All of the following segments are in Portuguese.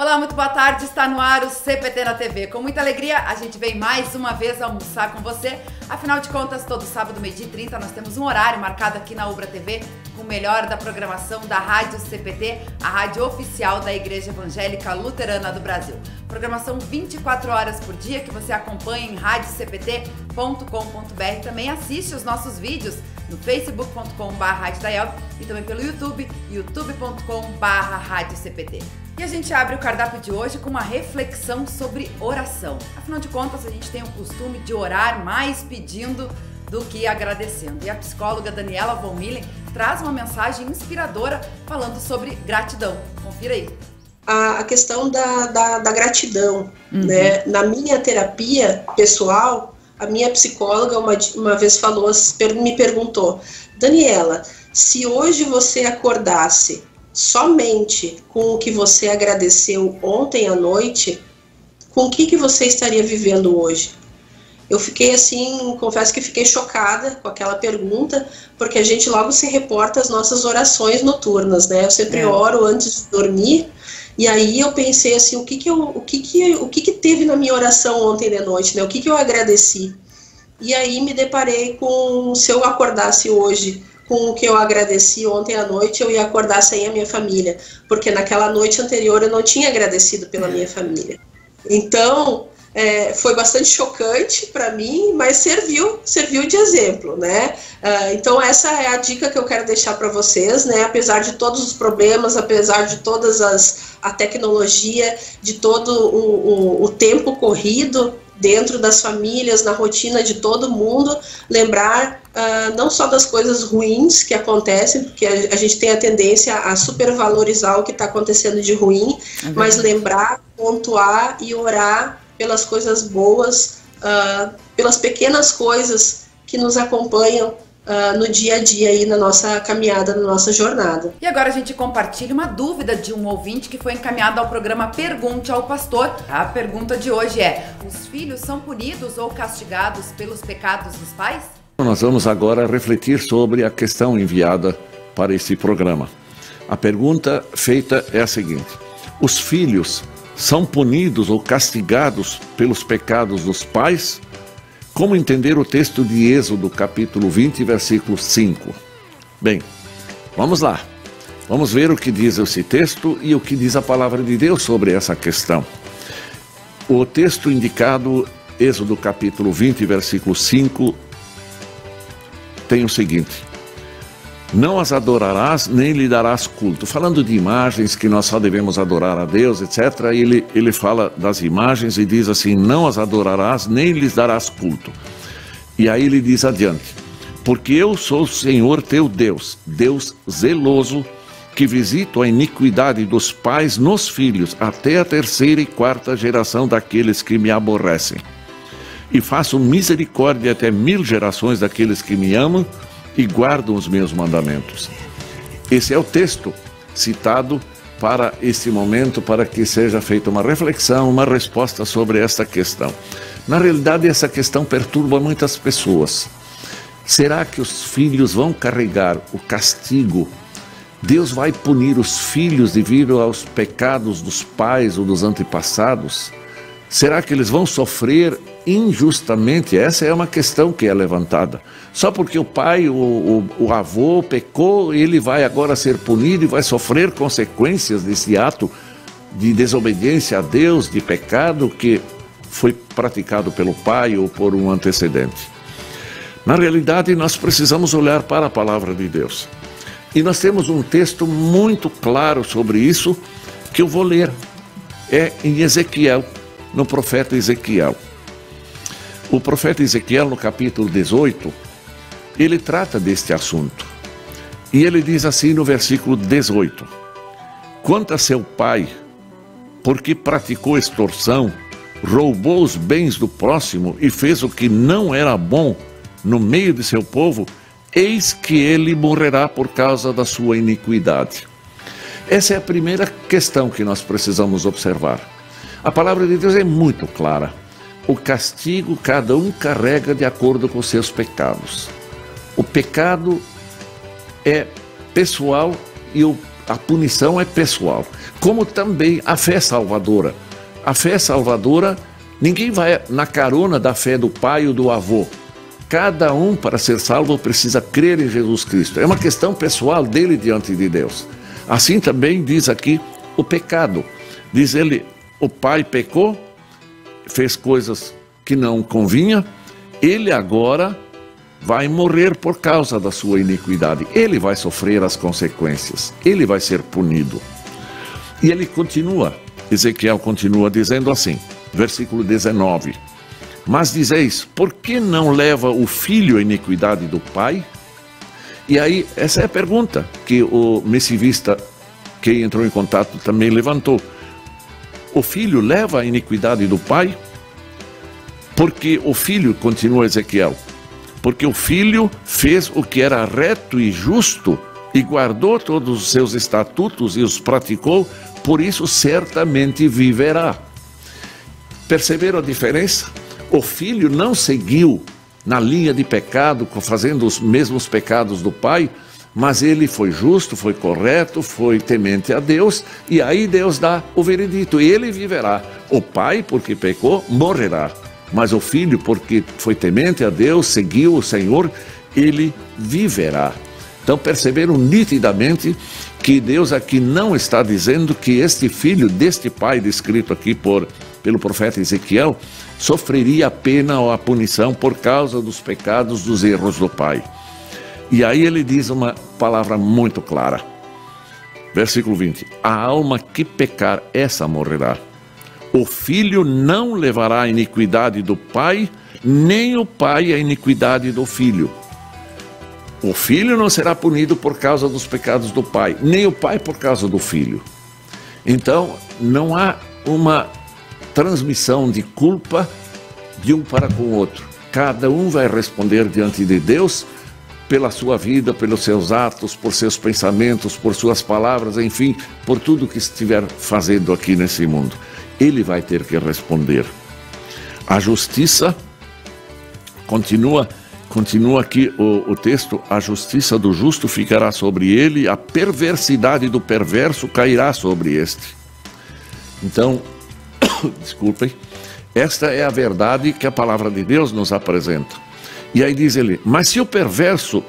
Olá, muito boa tarde. Está no ar o CPT na TV. Com muita alegria, a gente vem mais uma vez almoçar com você. Afinal de contas, todo sábado, meio-dia e 30, nós temos um horário marcado aqui na Ubra TV com o melhor da programação da Rádio CPT, a rádio oficial da Igreja Evangélica Luterana do Brasil. Programação 24 horas por dia que você acompanha em radiocpt.com.br. Também assiste os nossos vídeos no facebook.com.br e também pelo YouTube, youtube.com.br. E a gente abre o cardápio de hoje com uma reflexão sobre oração. Afinal de contas, a gente tem o costume de orar mais pedindo do que agradecendo. E a psicóloga Daniela Von Millen traz uma mensagem inspiradora falando sobre gratidão. Confira aí. A, questão da, da, da gratidão. Uhum. Né? Na minha terapia pessoal, a minha psicóloga uma, uma vez falou, me perguntou, Daniela, se hoje você acordasse somente com o que você agradeceu ontem à noite, com o que, que você estaria vivendo hoje? Eu fiquei assim, confesso que fiquei chocada com aquela pergunta, porque a gente logo se reporta às nossas orações noturnas, né? Eu sempre é. oro antes de dormir, e aí eu pensei assim, o que que eu, o que que, o que que teve na minha oração ontem de noite, né? O que que eu agradeci? E aí me deparei com, se eu acordasse hoje com o que eu agradeci ontem à noite, eu ia acordar sem a minha família, porque naquela noite anterior eu não tinha agradecido pela minha família. Então, é, foi bastante chocante para mim, mas serviu, serviu de exemplo, né? Uh, então essa é a dica que eu quero deixar para vocês, né? Apesar de todos os problemas, apesar de todas as a tecnologia, de todo o, o, o tempo corrido, dentro das famílias, na rotina de todo mundo, lembrar uh, não só das coisas ruins que acontecem, porque a, a gente tem a tendência a supervalorizar o que está acontecendo de ruim, uhum. mas lembrar, pontuar e orar pelas coisas boas, uh, pelas pequenas coisas que nos acompanham uh, no dia a dia aí na nossa caminhada, na nossa jornada. E agora a gente compartilha uma dúvida de um ouvinte que foi encaminhada ao programa Pergunte ao Pastor. A pergunta de hoje é: os filhos são punidos ou castigados pelos pecados dos pais? Nós vamos agora refletir sobre a questão enviada para esse programa. A pergunta feita é a seguinte: os filhos são punidos ou castigados pelos pecados dos pais como entender o texto de Êxodo, capítulo 20, versículo 5? Bem, vamos lá. Vamos ver o que diz esse texto e o que diz a palavra de Deus sobre essa questão. O texto indicado, Êxodo capítulo 20, versículo 5, tem o seguinte: não as adorarás, nem lhe darás culto. Falando de imagens que nós só devemos adorar a Deus, etc., ele, ele fala das imagens e diz assim: Não as adorarás, nem lhes darás culto. E aí ele diz adiante: Porque eu sou o Senhor teu Deus, Deus zeloso, que visito a iniquidade dos pais nos filhos, até a terceira e quarta geração daqueles que me aborrecem. E faço misericórdia até mil gerações daqueles que me amam e guardam os meus mandamentos. Esse é o texto citado para esse momento, para que seja feita uma reflexão, uma resposta sobre esta questão. Na realidade, essa questão perturba muitas pessoas. Será que os filhos vão carregar o castigo? Deus vai punir os filhos devido aos pecados dos pais ou dos antepassados? Será que eles vão sofrer injustamente? Essa é uma questão que é levantada. Só porque o pai, o, o, o, avô pecou, ele vai agora ser punido e vai sofrer consequências desse ato de desobediência a Deus, de pecado que foi praticado pelo pai ou por um antecedente. Na realidade, nós precisamos olhar para a palavra de Deus. E nós temos um texto muito claro sobre isso que eu vou ler. É em Ezequiel no profeta Ezequiel. O profeta Ezequiel, no capítulo 18, ele trata deste assunto. E ele diz assim no versículo 18: Quanto a seu pai, porque praticou extorsão, roubou os bens do próximo e fez o que não era bom no meio de seu povo, eis que ele morrerá por causa da sua iniquidade. Essa é a primeira questão que nós precisamos observar. A palavra de Deus é muito clara. O castigo cada um carrega de acordo com seus pecados. O pecado é pessoal e a punição é pessoal, como também a fé salvadora. A fé salvadora, ninguém vai na carona da fé do pai ou do avô. Cada um, para ser salvo, precisa crer em Jesus Cristo. É uma questão pessoal dele diante de Deus. Assim também diz aqui o pecado. Diz ele: o pai pecou, fez coisas que não convinha, ele agora vai morrer por causa da sua iniquidade. Ele vai sofrer as consequências. Ele vai ser punido. E ele continua, Ezequiel continua dizendo assim, versículo 19: Mas dizeis, por que não leva o filho a iniquidade do pai? E aí, essa é a pergunta que o messivista que entrou em contato também levantou. O filho leva a iniquidade do pai? Porque o filho, continua Ezequiel, porque o filho fez o que era reto e justo e guardou todos os seus estatutos e os praticou, por isso certamente viverá. Perceberam a diferença? O filho não seguiu na linha de pecado, fazendo os mesmos pecados do pai, mas ele foi justo, foi correto, foi temente a Deus, e aí Deus dá o veredito: ele viverá. O pai, porque pecou, morrerá mas o filho, porque foi temente a Deus, seguiu o Senhor, ele viverá. Então perceberam nitidamente que Deus aqui não está dizendo que este filho deste pai descrito aqui por pelo profeta Ezequiel sofreria a pena ou a punição por causa dos pecados, dos erros do pai. E aí ele diz uma palavra muito clara. Versículo 20: A alma que pecar, essa morrerá. O filho não levará a iniquidade do pai, nem o pai a iniquidade do filho. O filho não será punido por causa dos pecados do pai, nem o pai por causa do filho. Então, não há uma transmissão de culpa de um para com o outro. Cada um vai responder diante de Deus pela sua vida, pelos seus atos, por seus pensamentos, por suas palavras, enfim, por tudo que estiver fazendo aqui nesse mundo ele vai ter que responder. A justiça, continua, continua aqui o, o texto, a justiça do justo ficará sobre ele, a perversidade do perverso cairá sobre este. Então, desculpem, esta é a verdade que a palavra de Deus nos apresenta. E aí diz ele: Mas se o perverso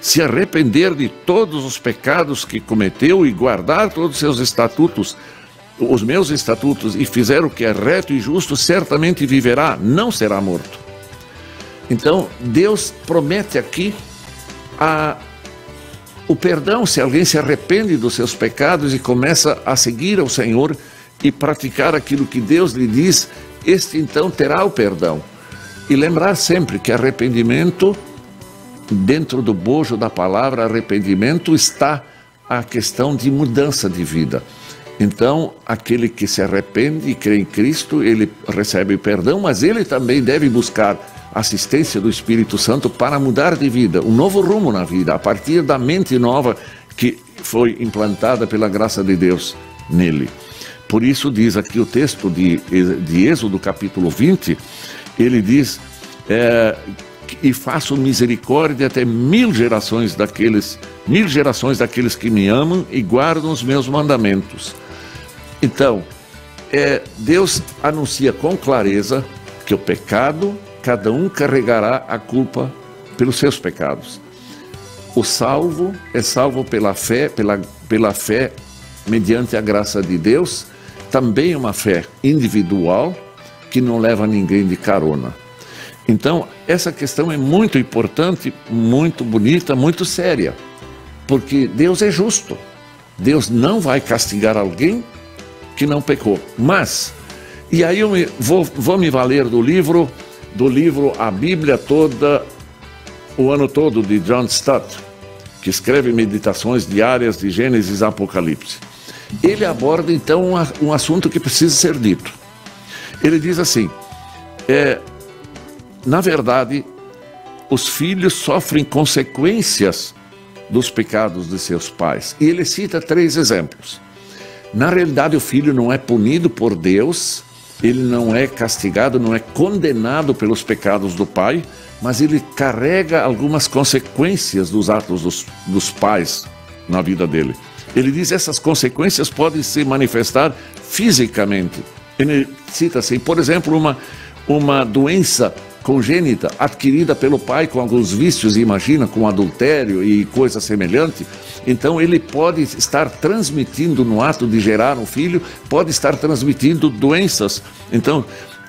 se arrepender de todos os pecados que cometeu e guardar todos os seus estatutos, os meus estatutos e fizer o que é reto e justo, certamente viverá, não será morto. Então, Deus promete aqui a, o perdão se alguém se arrepende dos seus pecados e começa a seguir ao Senhor e praticar aquilo que Deus lhe diz, este então terá o perdão. E lembrar sempre que arrependimento, dentro do bojo da palavra arrependimento, está a questão de mudança de vida. Então, aquele que se arrepende e crê em Cristo, ele recebe perdão, mas ele também deve buscar assistência do Espírito Santo para mudar de vida, um novo rumo na vida, a partir da mente nova que foi implantada pela graça de Deus nele. Por isso diz aqui o texto de, de Êxodo capítulo 20, ele diz, é, e faço misericórdia até mil gerações daqueles, mil gerações daqueles que me amam e guardam os meus mandamentos. Então, é, Deus anuncia com clareza que o pecado, cada um carregará a culpa pelos seus pecados. O salvo é salvo pela fé, pela, pela fé mediante a graça de Deus, também uma fé individual que não leva ninguém de carona. Então, essa questão é muito importante, muito bonita, muito séria, porque Deus é justo. Deus não vai castigar alguém que não pecou. Mas, e aí eu me, vou, vou me valer do livro, do livro A Bíblia Toda, o ano todo, de John Stott, que escreve meditações diárias de Gênesis e Apocalipse. Ele aborda então um, assunto que precisa ser dito. Ele diz assim: é, na verdade, os filhos sofrem consequências dos pecados de seus pais. E ele cita três exemplos. Na realidade, o filho não é punido por Deus, ele não é castigado, não é condenado pelos pecados do pai, mas ele carrega algumas consequências dos atos dos, dos pais na vida dele. Ele diz essas consequências podem se manifestar fisicamente. Cita assim, por exemplo, uma, uma doença congênita adquirida pelo pai com alguns vícios, imagina, com adultério e coisa semelhante. Então ele pode estar transmitindo no ato de gerar um filho, pode estar transmitindo doenças. Então,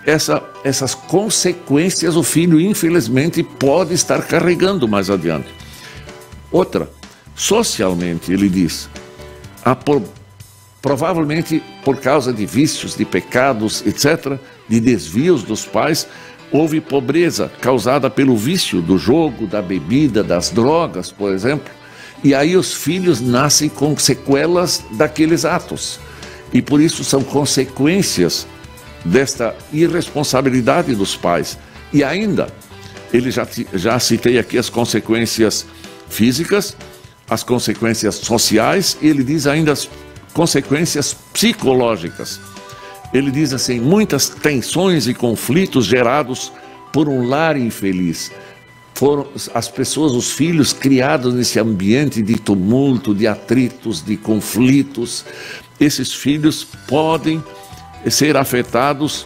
essa, essas consequências o filho, infelizmente, pode estar carregando mais adiante. Outra, socialmente, ele diz, por, provavelmente por causa de vícios, de pecados, etc., de desvios dos pais, houve pobreza causada pelo vício do jogo, da bebida, das drogas, por exemplo. E aí os filhos nascem com sequelas daqueles atos. E por isso são consequências desta irresponsabilidade dos pais. E ainda, ele já, já citei aqui as consequências físicas, as consequências sociais, e ele diz ainda as consequências psicológicas. Ele diz assim: muitas tensões e conflitos gerados por um lar infeliz. Foram as pessoas, os filhos criados nesse ambiente de tumulto, de atritos, de conflitos. Esses filhos podem ser afetados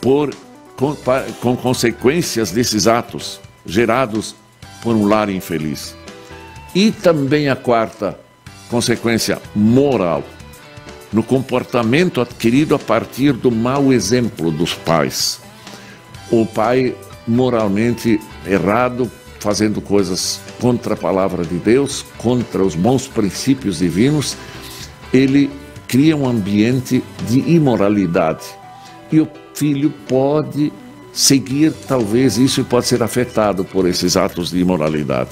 por, com, com consequências desses atos gerados por um lar infeliz. E também a quarta consequência moral, no comportamento adquirido a partir do mau exemplo dos pais. O pai moralmente errado, fazendo coisas contra a palavra de Deus, contra os bons princípios divinos, ele cria um ambiente de imoralidade. E o filho pode seguir, talvez isso pode ser afetado por esses atos de imoralidade.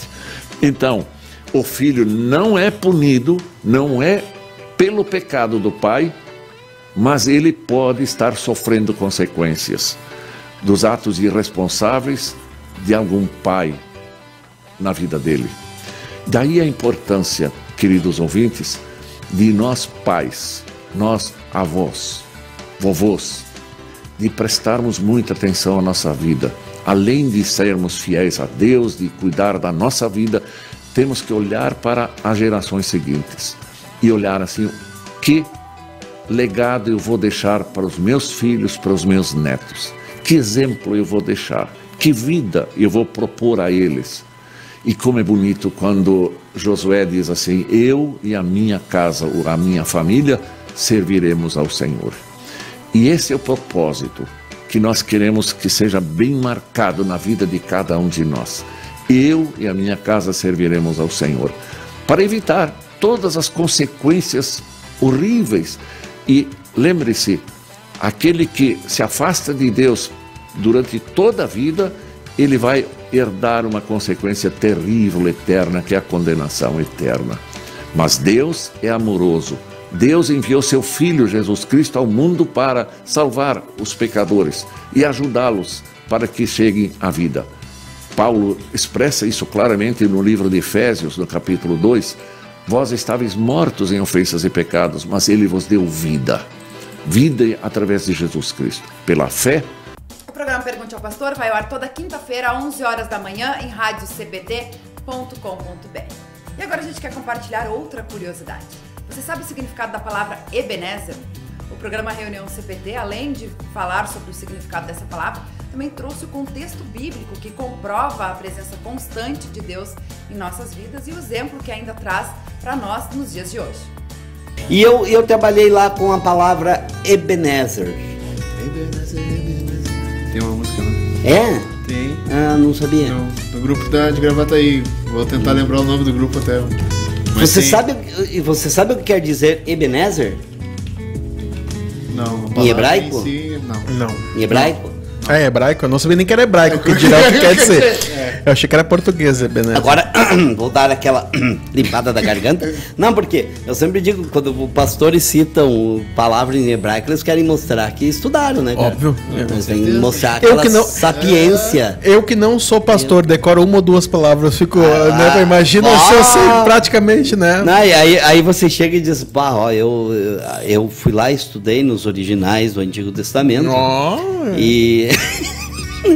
Então, o filho não é punido, não é pelo pecado do pai, mas ele pode estar sofrendo consequências dos atos irresponsáveis de algum pai na vida dele. Daí a importância, queridos ouvintes, de nós pais, nós avós, vovôs, de prestarmos muita atenção à nossa vida. Além de sermos fiéis a Deus, de cuidar da nossa vida, temos que olhar para as gerações seguintes e olhar assim: que legado eu vou deixar para os meus filhos, para os meus netos? Que exemplo eu vou deixar? Que vida eu vou propor a eles? E como é bonito quando Josué diz assim: Eu e a minha casa, a minha família, serviremos ao Senhor. E esse é o propósito que nós queremos que seja bem marcado na vida de cada um de nós. Eu e a minha casa serviremos ao Senhor, para evitar todas as consequências horríveis. E lembre-se: aquele que se afasta de Deus durante toda a vida, ele vai herdar uma consequência terrível, eterna, que é a condenação eterna. Mas Deus é amoroso. Deus enviou seu Filho Jesus Cristo ao mundo para salvar os pecadores e ajudá-los para que cheguem à vida. Paulo expressa isso claramente no livro de Efésios, no capítulo 2. Vós estáveis mortos em ofensas e pecados, mas ele vos deu vida. Vida através de Jesus Cristo. Pela fé, o programa Pergunte ao Pastor vai ao ar toda quinta-feira, às 11 horas da manhã, em radiocbd.com.br. E agora a gente quer compartilhar outra curiosidade. Você sabe o significado da palavra Ebenezer? O programa Reunião CPT, além de falar sobre o significado dessa palavra, também trouxe o contexto bíblico que comprova a presença constante de Deus em nossas vidas e o exemplo que ainda traz para nós nos dias de hoje. E eu, eu trabalhei lá com a palavra Ebenezer. Ebenezer, Ebenezer. Tem uma música, né? É? Tem. Ah, não sabia. No, no grupo da, de Gravataí. Vou tentar lembrar o nome do grupo até. Mas você, sabe, você sabe o que quer dizer Ebenezer? Não. Em hebraico? Em si, não. Não. Em hebraico? É hebraico? Eu não sabia nem que era hebraico, que dirá o que quer dizer. Eu achei que era português, Ebenezer. Agora, vou dar aquela limpada da garganta. Não, porque eu sempre digo, quando pastores citam palavras em hebraico, eles querem mostrar que estudaram, né? Cara? Óbvio. Eles têm que mostrar aquela eu que não, sapiência. Eu que não sou pastor, decoro uma ou duas palavras, fico, ah, né? Imagina se eu sei praticamente, né? Não, e aí, aí você chega e diz, pá, ó, eu, eu fui lá e estudei nos originais do Antigo Testamento. Oh. E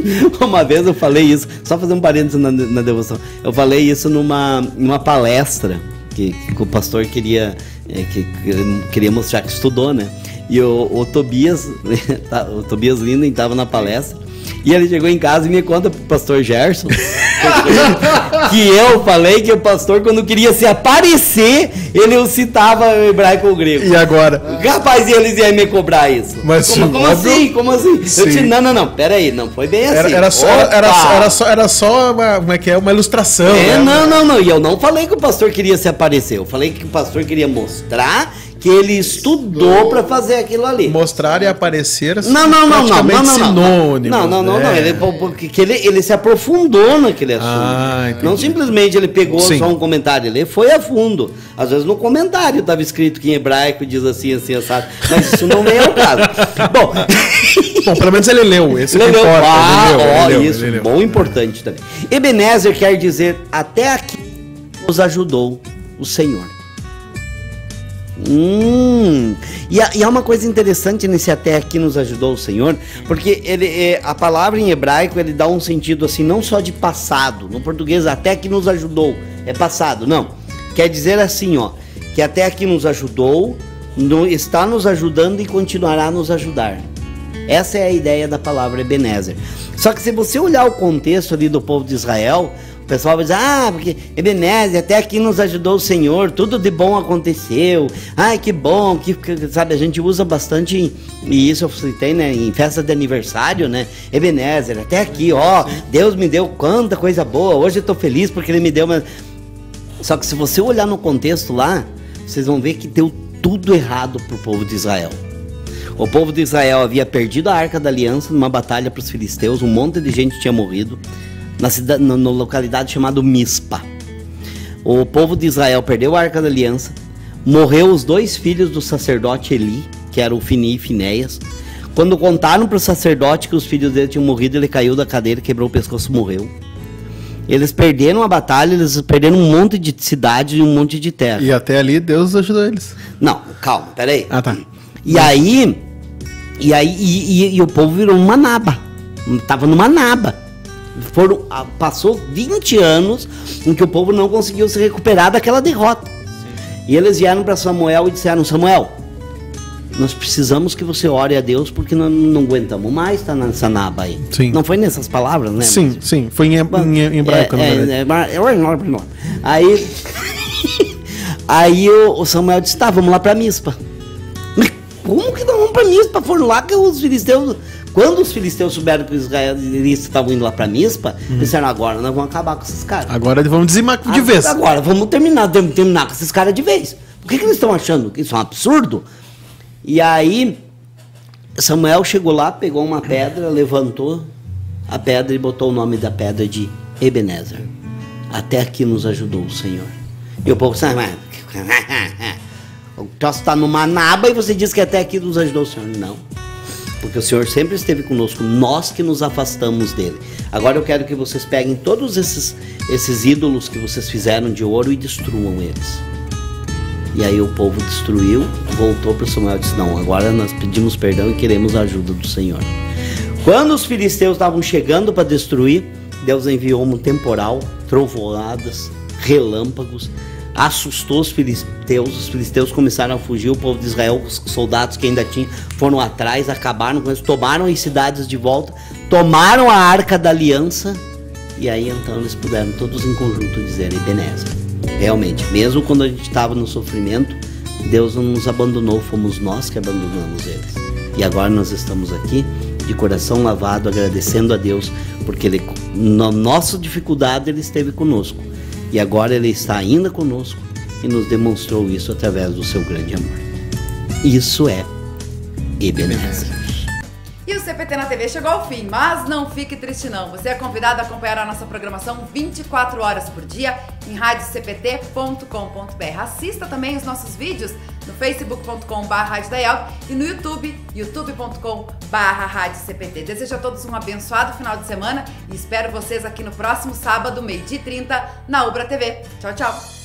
Uma vez eu falei isso, só fazer um parênteses na, na devoção. Eu falei isso numa, numa palestra que, que o pastor queria é, que, que queria mostrar que estudou, né? E o, o Tobias, tá, o Tobias Linden estava na palestra. E ele chegou em casa e me conta pro pastor Gerson que eu falei que o pastor, quando queria se aparecer, ele citava o hebraico ou grego. E agora? Rapaz, e eles iam me cobrar isso. Mas como, como assim? Como assim? Sim. Eu disse, não, não, não, peraí, não foi bem assim. Era, era só, Opa! era, só- era só, era só uma, como é que é? Uma ilustração. É, né? não, não, não. E eu não falei que o pastor queria se aparecer. Eu falei que o pastor queria mostrar que ele estudou para fazer aquilo ali. Mostrar e aparecer Não, não, não, não, não, não, não. sinônimos. Não, não, não, não. né? Ele, porque que ele, ele se aprofundou naquele assunto. Ah, não simplesmente ele pegou Sim. só um comentário, ele foi a fundo. Às vezes no comentário estava escrito que em hebraico diz assim, assim, assado. Mas isso não vem ao caso. Bom, Bom, pelo menos ele leu. Esse que Leleu. importa. Ah, ele leu, ó, ele leu, isso, ele leu. bom importante também. Ebenezer quer dizer até aqui nos ajudou o Senhor. Hum, e, há- e há uma coisa interessante nesse até aqui nos ajudou o Senhor, porque ele, é, a palavra em hebraico ele dá um sentido assim, não só de passado, no português até que nos ajudou, é passado, não. Quer dizer assim, ó, que até aqui nos ajudou, está nos ajudando e continuará a nos ajudar. Essa é a ideia da palavra Ebenezer. Só que se você olhar o contexto ali do povo de Israel, o pessoal vai dizer, ah, porque Ebenezer, até aqui nos ajudou o Senhor, tudo de bom aconteceu. Ai, que bom, que, sabe, a gente usa bastante, e isso eu citei, né, em festa de aniversário, né, Ebenezer, até aqui, ó, Deus me deu quanta coisa boa, hoje eu tô feliz porque Ele me deu uma... Só que se você olhar no contexto lá, vocês vão ver que deu tudo errado pro povo de Israel. O povo de Israel havia perdido a Arca da Aliança numa batalha para os filisteus, um monte de gente tinha morrido na cidade, na, na localidade chamada Mispa. O povo de Israel perdeu a Arca da Aliança, morreu os dois filhos do sacerdote Eli, que eram o Fini e Finéias. Quando contaram para o sacerdote que os filhos dele tinham morrido, ele caiu da cadeira, quebrou o pescoço e morreu. Eles perderam a batalha, eles perderam um monte de cidade e um monte de terra. E até ali Deus ajudou eles. Não, calma, peraí. Ah, tá. E aí, e aí, e, e- e o povo virou uma naba. Tava numa naba. Foram, ah, passou 20 anos em que o povo não conseguiu se recuperar daquela derrota. E eles vieram para Samuel e disseram: Samuel, nós precisamos que você ore a Deus porque não, não aguentamos mais estar nessa naba aí. Sim. Não foi nessas palavras, né? Sim, Mas- sim. Foi em, em, hebraico, é, é, verdade. é, mas- é, Aí, aí o, Samuel disse, tá, vamos lá pra Mispa. Mas como que nós vamos pra Mispa? Foram lá que os filisteus... Quando os filisteus souberam que os israelitas estavam indo lá pra Mispa, Uhum. disseram, agora nós vamos acabar com esses caras. Agora vamos dizimar de Agora- vez. Agora, vamos terminar, tem- terminar com esses caras de vez. Por que, que eles estão achando que isso é um absurdo? E aí, Samuel chegou lá, pegou uma pedra, levantou a pedra e botou o nome da pedra de Ebenezer. Até aqui nos ajudou o Senhor. E o povo disse, "Ah, o troço está numa naba e você diz que até aqui nos ajudou o Senhor. Não. Porque o Senhor sempre esteve conosco, nós que nos afastamos dele. Agora eu quero que vocês peguem todos esses, esses ídolos que vocês fizeram de ouro e destruam eles. E aí o povo destruiu, voltou para Samuel e disse: Não, agora nós pedimos perdão e queremos a ajuda do Senhor. Quando os filisteus estavam chegando para destruir, Deus enviou um temporal, trovoadas, relâmpagos, assustou os filisteus. Os filisteus começaram a fugir, o povo de Israel, os soldados que ainda tinham, foram atrás, acabaram com eles, tomaram as cidades de volta, tomaram a arca da aliança, e aí então eles puderam todos em conjunto dizer Ebenezer. Realmente, mesmo quando a gente estava no sofrimento, Deus não nos abandonou, fomos nós que abandonamos eles. E agora nós estamos aqui de coração lavado, agradecendo a Deus, porque ele, na nossa dificuldade ele esteve conosco. E agora ele está ainda conosco e nos demonstrou isso através do seu grande amor. Isso é Ebenezer. Na TV chegou ao fim, mas não fique triste não. Você é convidado a acompanhar a nossa programação 24 horas por dia em radiocpt.com.br. Assista também os nossos vídeos no facebook.com.br e no YouTube, youtube.com.br Desejo a todos um abençoado final de semana e espero vocês aqui no próximo sábado, meio-dia e 30, na Ubra TV. Tchau, tchau!